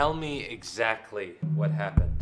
Tell me exactly what happened.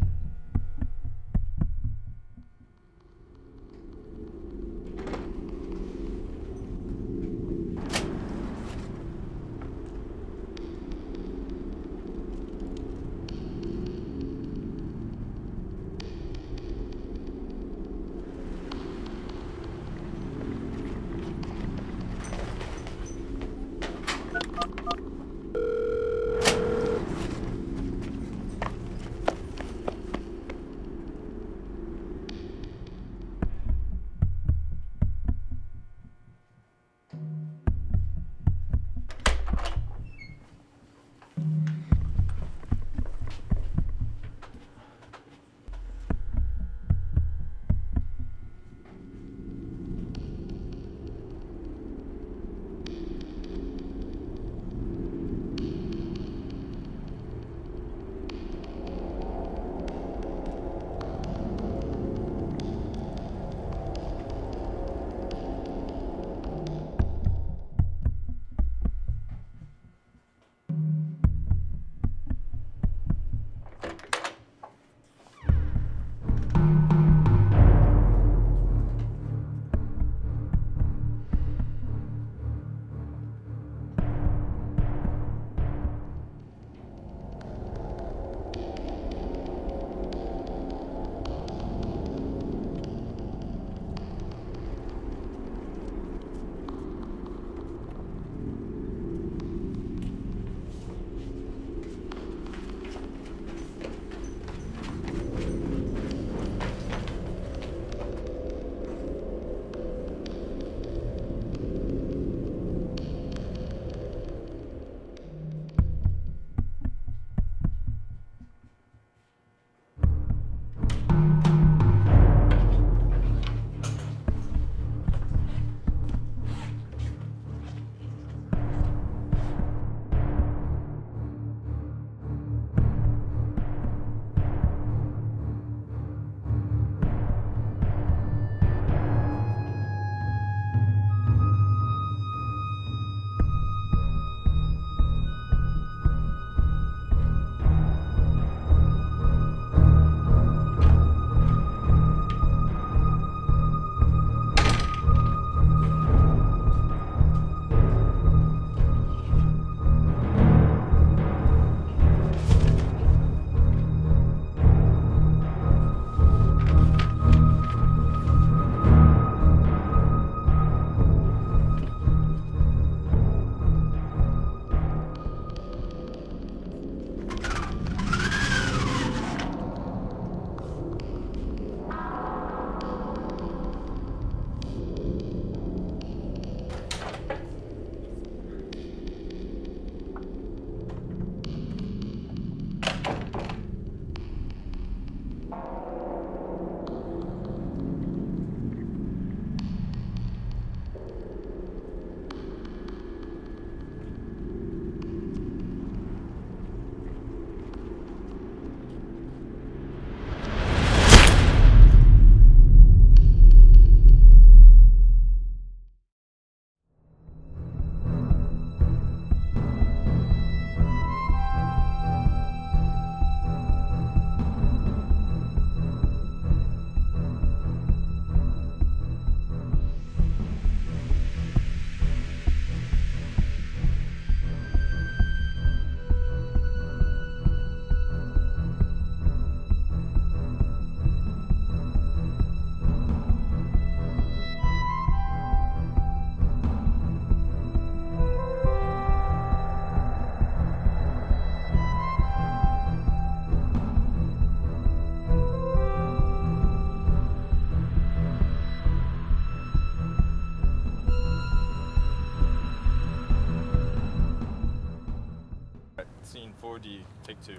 4D, take two.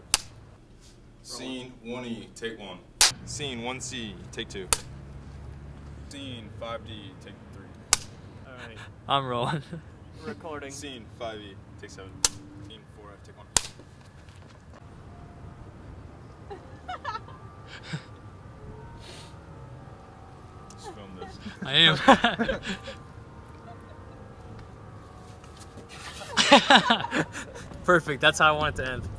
Scene 1E, take one. Scene 1C, take two. Scene 5D, take three. Alright, I'm rolling. recording. Scene 5E, take seven. Scene 4F, take one. Just film this. I am. Perfect. That's how I want it to end.